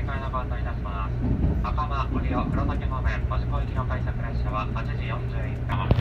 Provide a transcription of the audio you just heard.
り換えのご案内いたします。赤間、森尾、黒崎方面、星子行きの快速列車は8時41分。